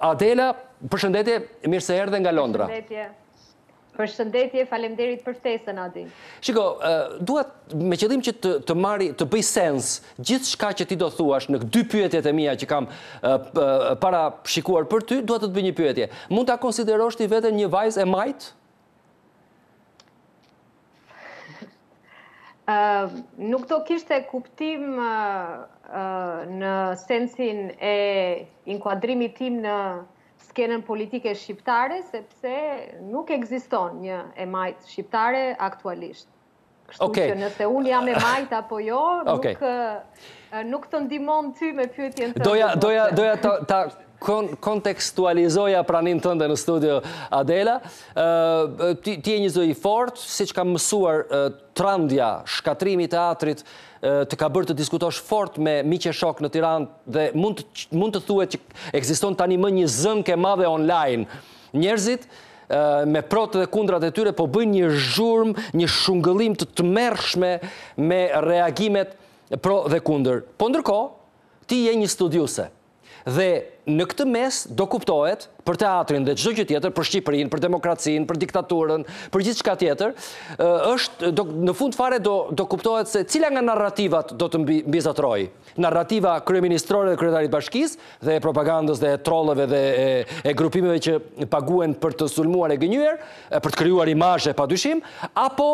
Adela, përshëndetje, mirë se erdhe nga Londra. Përshëndetje. Përshëndetje, faleminderit për ftesën Adi. Shiko, dua me qëllim që të të marri, të bëj sens gjithçka që ti do thuash në dy pyetjet e mia që kam parashikuar për ty, dua të të bëj një pyetje. Mund ta konsiderosh ti veten një vajzë e majtë? Nuk do kishte kuptim në sensin e inkuadrimit tim në skenën politike shqiptare, sepse nuk ekziston një e majtë shqiptare aktualisht. Kështu okay. që nëse unë jam e majtë apo jo, okay. nuk nuk të ndihmon ty me pyetjen tënde. Doja doja doja ta ta kontekstualizoja praninë tënde në studio Adela. Ti je një zë i fortë, siç kam mësuar tronditja, shkatërrimi i teatrit të ka bërë të diskutosh fort me miq e shokë në Tiranë dhe mund të mund të thuhet që ekziston tanimë një zënkë e madhe online. Njerëzit me protë dhe kundrat e tyre po bëjnë një zhurmë, një shungullimë të tmerrshme me reagimet pro dhe kundër. Po ndërkohë, ti je një studiuese. Dhe në këtë mes do kuptohet, për teatrin dhe çdo gjë tjetër, për Shqipërinë, për demokracinë, për diktaturën, për gjithçka tjetër, është do në fund fare do do kuptohet se cila nga narrativat do të mbi, mbizotërojë. Narrativa kryeministrore dhe kryetarit bashkisë dhe e propagandës dhe e trolleve dhe e, e grupimeve që paguhen për të sulmuar e gënjyer, e për të krijuar imazhe pa dyshim, apo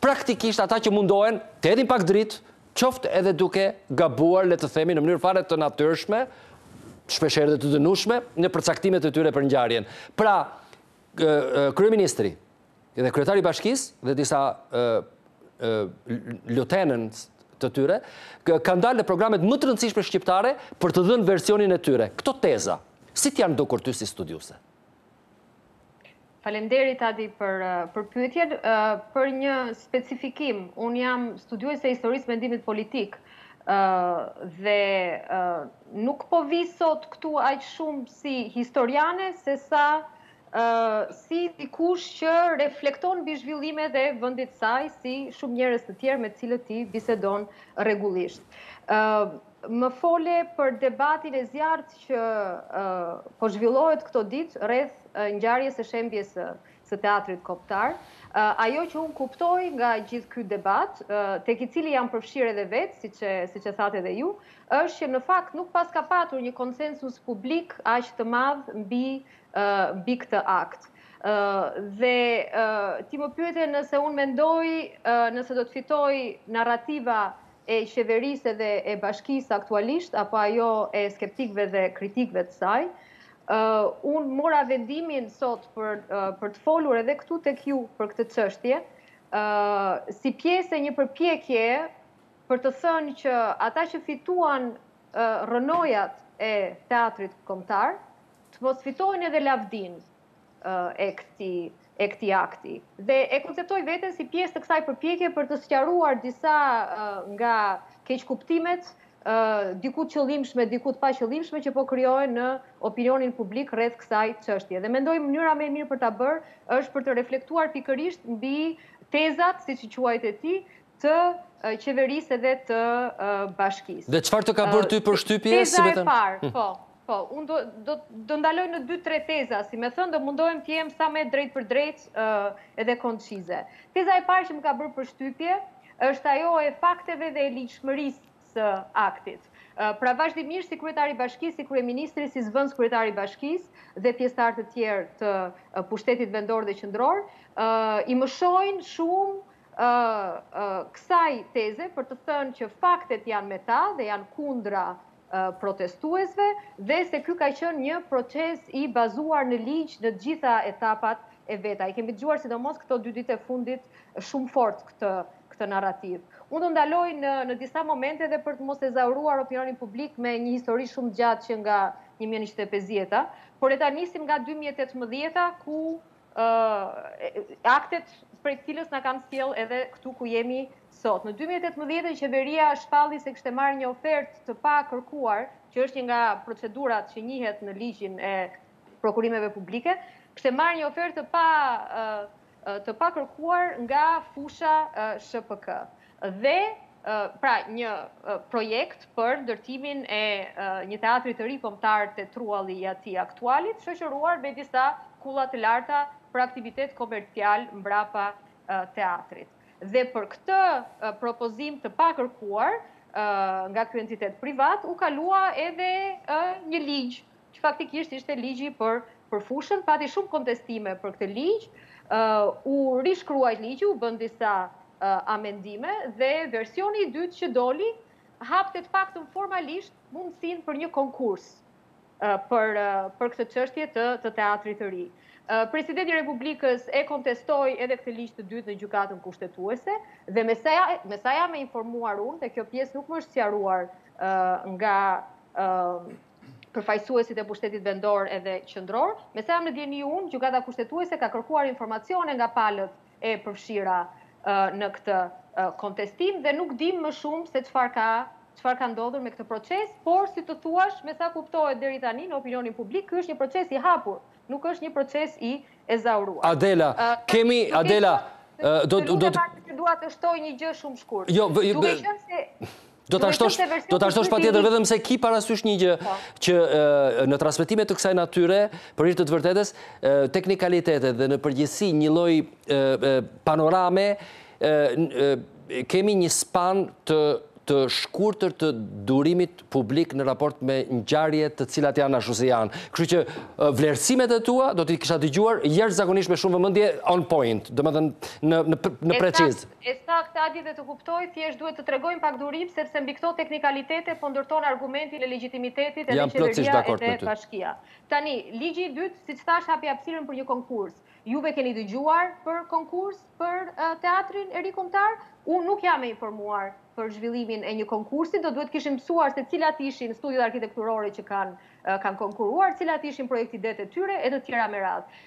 praktikisht ata që mundohen të hedhin pak dritë, qoftë edhe duke gabuar, le të themi, në mënyrë fare të natyrshme, shpeshherë dhe të dënueshme, në përcaktimet e tyre për ngjarjen. Pra, kryeministri dhe kryetari i bashkisë dhe disa lieutenants të tyre kanë dalë në programet më të rëndësishme shqiptare për të dhënë versionin e tyre. Këto teza, si të janë dukur ty si studiuese? Faleminderit Adi për për pyetjen, për një specifikim. Unë jam studiuese e historisë së mendimit politik. ë dhe ë nuk po vij sot këtu aq shumë si historiane sesa ë si dikush që reflekton mbi zhvillimet e vendit saj si shumë njerëz të tjerë me të cilët ti bisedon rregullisht. ë Më fole për debatin e zjarrtë që po zhvillohet këto ditë rreth ngjarjes së shembjes së Teatrit Kombëtar. Ajo që unë kuptoj nga gjithë ky debat, tek i cili jam përfshirë edhe vetë, siç e siç e thatë edhe ju, është që në fakt nuk paska patur një konsensus publik aq të madh mbi mbi këtë akt. Dhe ti më pyete nëse unë mendoj nëse do të fitojë narrativa e qeverisë edhe e bashkisë aktualisht, apo ajo e skeptikëve dhe kritikëve të saj. Unë mora vendimin sot për, për të folur edhe këtu tek ju për këtë çështje, si pjesë e një përpjekje për të thënë që ata që fituan rrënojat e teatrit kombëtar, të mos fitojnë edhe lavdinë, e këtij e këtij akti. Dhe e konceptoj veten si pjesë të kësaj përpjekje për të sqaruar disa nga keqkuptimet diku të qëllimshme, diku të paqëllimshme që po krijohen në opinionin publik rreth kësaj çështje. Dhe mendoj mënyra më e mirë për ta bërë është për të reflektuar pikërisht mbi tezat, siç i quajte ti, të qeverisë edhe të bashkisë. Dhe çfarë të ka bërë ty përshtypje, si me thënë? Teza e parë, po, po, unë do ndaloj në dy tre teza, si me thënë, do mundohem të jem sa më drejtpërdrejt edhe koncize. Teza e parë që më ka bërë përshtypje, është ajo e fakteve dhe e ligjshmërisë së aktit. Pra vazhdimisht si kryetari i bashkisë, si kryeministri, si zëvendëskryetari i bashkisë dhe pjesëtarë të tjerë të pushtetit vendor dhe qendror, i mëshojnë shumë kësaj teze për të thënë që faktet janë me ta dhe janë kundra protestuesve dhe se ky ka qenë një proces i bazuar në ligj në të gjitha etapat e veta. I kemi dëgjuar sidomos këto dy ditët e fundit shumë fort këtë këtë narrativë. Unë do ndaloj në, në disa momente dhe për të mos ezauruar opinionin publik me një histori shumë të gjatë që nga 1950-a, po le ta nisim nga 2018-a ku aktet prej të cilës na kanë sjellë edhe këtu ku jemi sot. Në 2018-ën qeveria shpalli se kishte marrë një ofertë të pakërkuar, që është një nga procedurat që njihet në ligjin e prokurimeve publike, kishte marrë një ofertë të pa të pakërkuar nga Fusha SHPK. Dhe, pra, një projekt për ndërtimin e një teatri të ri kombëtar te trualli i atij aktualit, shoqëruar me disa kulla të larta për aktivitet komercial mbrapa teatrit. Dhe për këtë propozim të pakërkuar nga ky entitet privat u kalua edhe një ligj që faktikisht ishte ligji për për Fushën, pati shumë kontestime për këtë ligj, u rishkruajt ligji, u bënë disa amendime, dhe versioni i dytë që doli, hapte të paktën formalisht mundësinë për një konkurs për, për këtë çështje të, të teatrit të ri. Presidenti i Republikës e kontestoi edhe këtë ligj të dytë në Gjykatën Kushtetuese, dhe me sa, me sa jam e informuar unë, dhe kjo pjesë nuk më është sqaruar nga përfaqësuesit e pushtetit vendor edhe qendror. Me sa jam në dijeni unë, Gjykata Kushtetuese ka kërkuar informacione nga palët e përfshira në këtë kontestim dhe nuk dimë më shumë se çfarë ka çfarë ka ndodhur me këtë proces, por si të thuash, me sa kuptohet deri tani në opinionin publik, ky është një proces i hapur, nuk është një proces i ezauruar. Adela, kemi Adela, do të do të dua të shtoj një gjë shumë shkurt. Jo, duke qenë se Do ta shtosh, do ta shtosh patjetër vetëm se ki parasysh një gjë po. që në transmetime të kësaj natyre, për hir të të vërtetës, teknikalitetet dhe në përgjithësi një lloj panorame kemi një span të të shkurtër të durimit publik në raport me ngjarje të cilat janë ashtu si janë. Kështu që vlerësimet e tua do t'i kisha dëgjuar jashtëzakonisht me shumë vëmendje on point, domethënë në në në preciz. E saktë Adi dhe të kuptoj, thjesht duhet të tregojmë pak durim sepse mbi këto teknikalitete po ndërton argumentin e legjitimitetit edhe qeveria edhe bashkia. Tani, ligji i dytë, siç thashë hapi hapësirën për një konkurs. Juve keni dëgjuar për konkurs për Teatrin e Ri Kombëtar? Unë nuk jam e informuar për zhvillimin e një konkursi, do duhet të kishim mësuar se cilat ishin studiot arkitekturore që kanë kanë konkurruar, cilat ishin projektidetë e tyre e të tjera me radhë.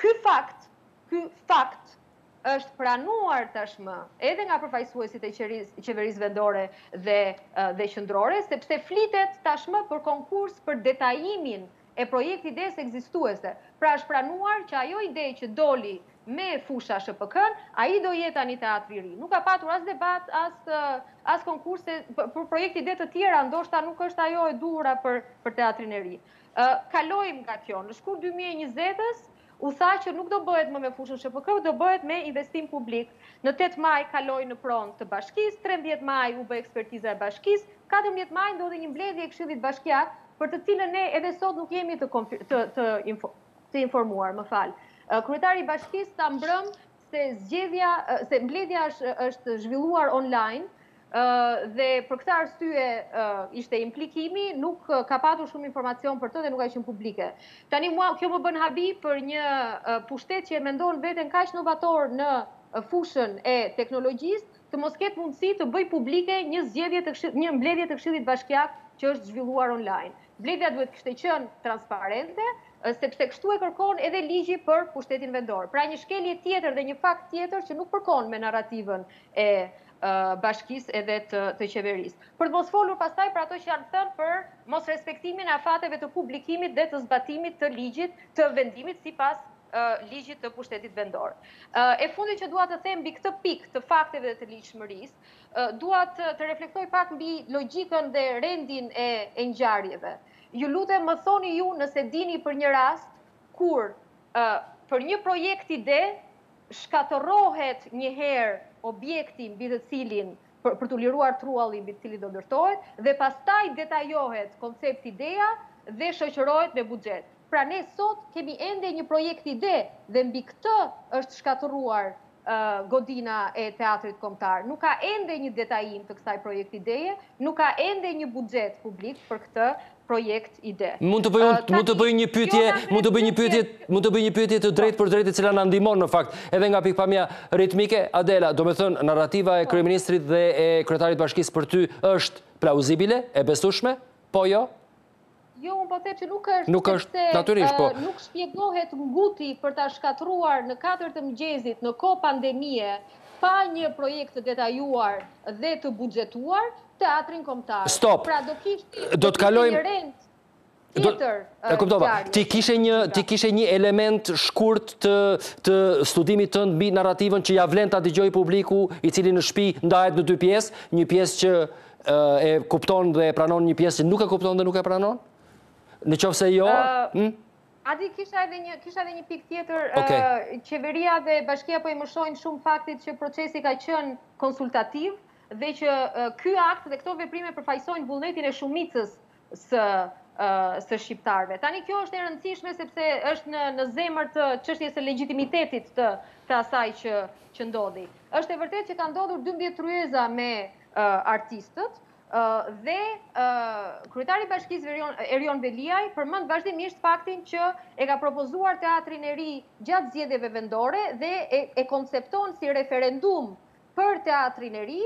Ky fakt, ky fakt, Është pranuar tashmë edhe nga përfaqësuesit e qeverisë vendore dhe dhe qendrore, sepse flitet tashmë për konkurs për detajimin e projekt-idesë ekzistuese. Pra është pranuar që ajo ide që doli me Fusha SHPK-në, ai do jetë tani teatri i ri. Nuk ka patur as debat, as as konkurse, për projekt-ide të tjera, ndoshta nuk është ajo e duhura për për teatrin e ri. Kalojmë nga kjo. Në shkurt dy mijë e njëzetës, U tha që nuk do bëhet më me Fushën SHPK, do bëhet me investim publik. Në tetë maj kaloi në pronë të bashkisë, trembëdhjetë maj u bë ekspertiza e bashkisë, katërmbëdhjetë maj ndodhi një mbledhje e këshillit bashkiak, për të cilën ne edhe sot nuk jemi të të informuar, më fal. Kryetari i bashkisë tha mbrëmë, se zgjedhja, se mbledhja është zhvilluar online, dhe për këtë arsye ishte implikimi, nuk ka patur shumë informacion për të dhe nuk ka qenë publike. Tani mua kjo më bën habi për një pushtet që e mendon veten kaq novator në fushën e teknologjisë, të mos ketë mundësi të bëjë publike një zgjedhje të një mbledhje të Këshillit Bashkiak që është zhvilluar online. Mbledhja duhet të kishte qenë transparente, sepse kështu e kërkon edhe ligji për pushtetin vendor. Pra një shkelje tjetër dhe një fakt tjetër që nuk përkon me narrativën e bashkisë edhe të qeverisë. Për të mos folur pastaj për ato që janë thënë për mosrespektimin e afateve të publikimit dhe të zbatimit të ligjit të vendimit sipas ligjit të pushtetit vendor. E fundit që dua të them mbi këtë pikë të fakteve dhe të ligjshmërisë, Dua të reflektoj pak mbi logjikën dhe rendin e ngjarjeve. Ju lutem më thoni ju nëse dini për një rast kur për një projekt ide shkatërrohet një herë objekti mbi të cilin, për t'u liruar trualli mbi të cilin do ndërtohet dhe pastaj detajohet koncept ideja dhe shoqërohet me buxhet. Pra ne sot kemi ende një projekt ide dhe mbi këtë është shkatërruar godina e Teatrit Kombëtar. Nuk ka ende një detajim të kësaj projekt-ideje, nuk ka ende një buxhet publik për këtë projekt-ide. Mund të bëj unë, mund të bëj një pyetje, mund të bëj një pyetje, mund të bëj një pyetje të drejtpërdrejtë e cila na ndihmon në fakt, edhe nga pikëpamja ritmike, Adela, domethënë narrativa e kryeministrit dhe e kryetarit të bashkisë për ty është plauzibile, e besueshme? Po jo? Jo, unë po them që nuk është, nuk është, sepse, natyrisht, po. nuk shpjegohet nguti për ta shkatërruar në 4 të mëngjesit në kohë pandemie, pa një projekt të detajuar dhe të buxhetuar, teatrin kombëtar. Stop! Pra do kishte do të kalojmë... një rend tjetër e kuptova ti kishe një ti kishe një element shkurt të të studimit tënd mbi narrativën që ia vlen ta dëgjojë publiku i cili në shtëpi ndahet në dy pjesë një pjesë që e kupton dhe e pranon një pjesë që nuk e kupton dhe nuk e pranon? Në qoftë se jo... Hm? Adi, kisha edhe një, kisha edhe një pikë tjetër, qeveria dhe bashkia po i mëshojnë shumë faktit që procesi ka qenë konsultativ, dhe që ky akt dhe këto veprime përfaqësojnë vullnetin e shumicës së shqiptarëve. Tani kjo është e rëndësishme sepse është në zemër të çështjes së legjitimitetit të të asaj që që ndodhi. Është e vërtetë që ka ndodhur 12 tryeza me artistët dhe kryetari i bashkisë Erion, Erion Veliaj përmend vazhdimisht faktin që e ka propozuar teatrin e ri gjatë zgjedhjeve vendore dhe e, e koncepton si referendum për Teatrin e Ri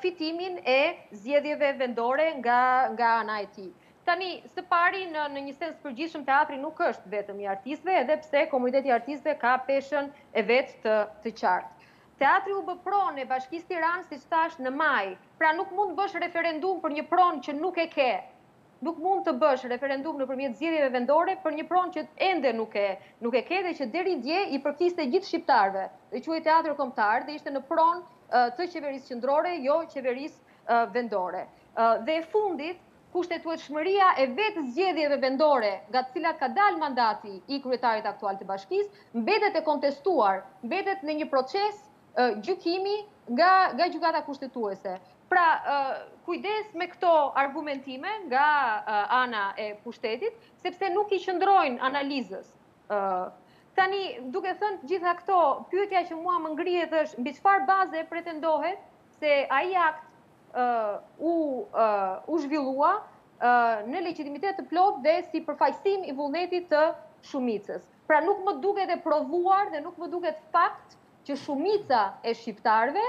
fitimin e zgjedhjeve vendore nga ana e tij. Tani, së pari, në një sens të përgjithshëm, teatri nuk është vetëm i artistëve, edhe pse komuniteti i artistëve ka peshën e vet të qartë. Teatri u bë pronë e Bashkisë Tiranë, siç thashë, në maj. Pra nuk mund të bësh referendum për një pronë që nuk e ke. Nuk mund të bësh referendum nëpërmjet zgjedhjeve vendore për një pronë që ende nuk e nuk e ke dhe që deri dje i përkiste gjithë shqiptarëve dhe quhej Teatër Kombëtar dhe ishte në pronë të qeverisë qendrore jo qeverisë vendore. Dhe e fundit, kushtetutshmëria e vetë zgjedhjeve vendore nga të cilat ka dalë mandati i kryetarit aktual të bashkisë mbetet e kontestuar, mbetet në një proces gjykimi nga gjykata kushtetuese. Pra, kujdes me këto argumentime nga ana e pushtetit, sepse nuk i qëndrojnë analizës. Tani, duke thënë gjithë këto, pyetja që mua më ngrihet është, mbi çfarë baze pretendohet se ai akt u zhvillua në legjitimitet të plotë dhe si përfaqësim i vullnetit të shumicës. Pra, nuk më duket e provuar dhe nuk më duket fakt që shumica e shqiptarëve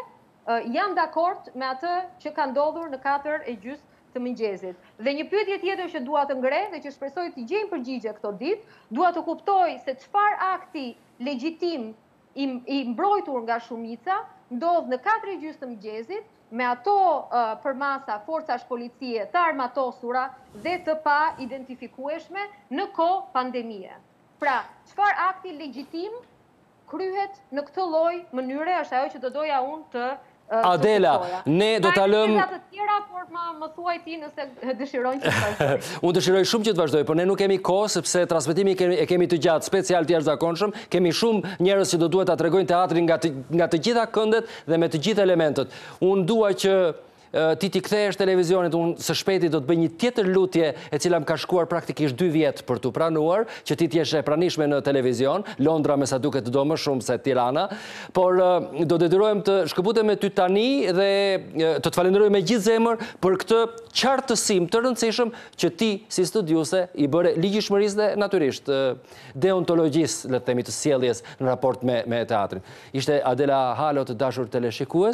janë dakord me atë që ka ndodhur në katër e gjysmë të mëngjezit. Dhe një pyetje tjetër që dua të ngre dhe që shpresoj të gjejmë përgjigje këto ditë, dua të kuptoj se çfarë akti legjitim i mbrojtur nga shumica ndodh në katër e gjysmë të mëngjezit me ato përmasa forcash policie të armatosura dhe të paidentifikueshme në kohë pandemie. Pra, çfarë akti legjitim kryhet në këtë lloj mënyre është ajo që do doja unë të Adela, ne do ta lëmë Ka të tjera, por më thuaj ti nëse dëshiron që të vazhdoj. Unë dëshiroj shumë që të vazhdoj, por ne nuk kemi kohë sepse transmetimin e kemi të gjatë, special të jashtëzakonshëm. Kemi shumë njerëz që do duhet ta tregojnë teatrin nga të, nga të gjitha këndet dhe me të gjithë elementët. Unë dua që Ti t'i kthehesh televizionit, unë së shpejti do të bëj një tjetër lutje e cila më ka shkuar praktikisht dy vjet për t'u pranuar, që ti të jesh e pranishme në televizion, Londra me sa duket të do më shumë se Tirana, por do detyrohem të shkëputem me ty tani dhe të të falenderoj me gjithë zemër për këtë qartësim të rëndësishëm që ti si studiuse i bëre ligjshmërisë dhe natyrisht deontologjisë, le të themi të sjelljes në raport me teatrin. Ishte Adela Halo të dashur teleshikues.